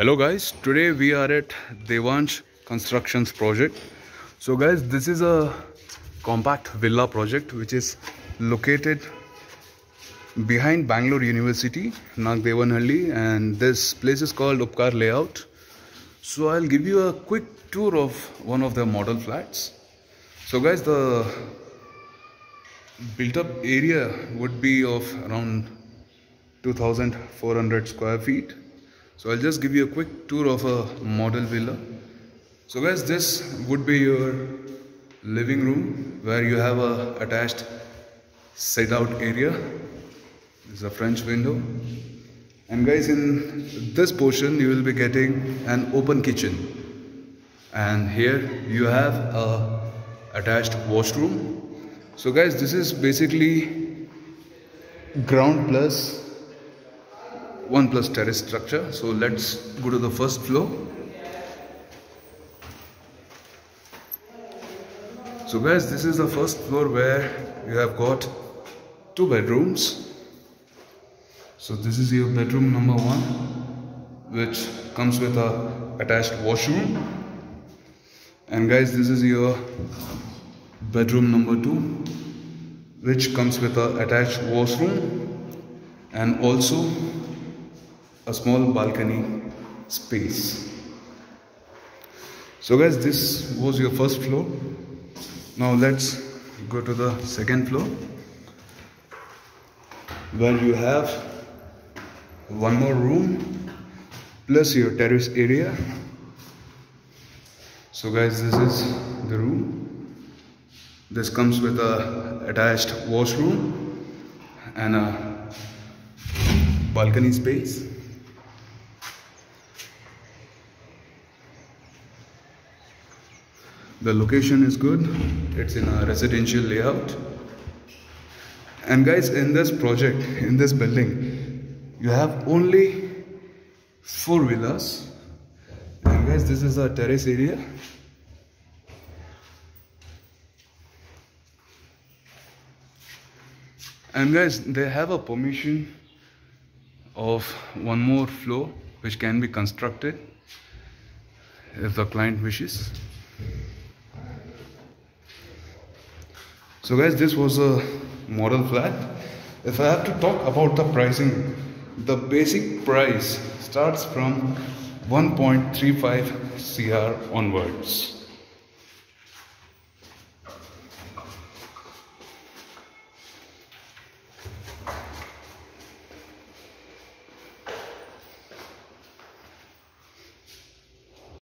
hello guys. Today we are at devansh constructions project. So guys this is a compact villa project which is located behind bangalore university Nagadevanhalli and this place is called upkar layout. So i'll give you a quick tour of one of the model flats. So guys the built up area would be of around 2400 square feet so I'll just give you a quick tour of a model villa. So guys this would be your living room where you have a attached sit out area. This is a French window. And guys in this portion you will be getting an open kitchen. And here you have a attached washroom. So guys this is basically ground plus one plus terrace structure. So let's go to the first floor. So guys this is the first floor where you have got two bedrooms. So this is your bedroom number one which comes with a attached washroom. And guys this is your bedroom number two which comes with a attached washroom. And also a small balcony space. So guys this was your first floor. Now let's go to the second floor where you have one more room plus your terrace area. So guys this is the room. This comes with a attached washroom and a balcony space the location is good. It's in a residential layout. And guys in this project in this building you have only four villas. And guys this is a terrace area. And guys they have a permission of one more floor which can be constructed if the client wishes so guys this was a model flat. If i have to talk about the pricing the basic price starts from 1.35 cr onwards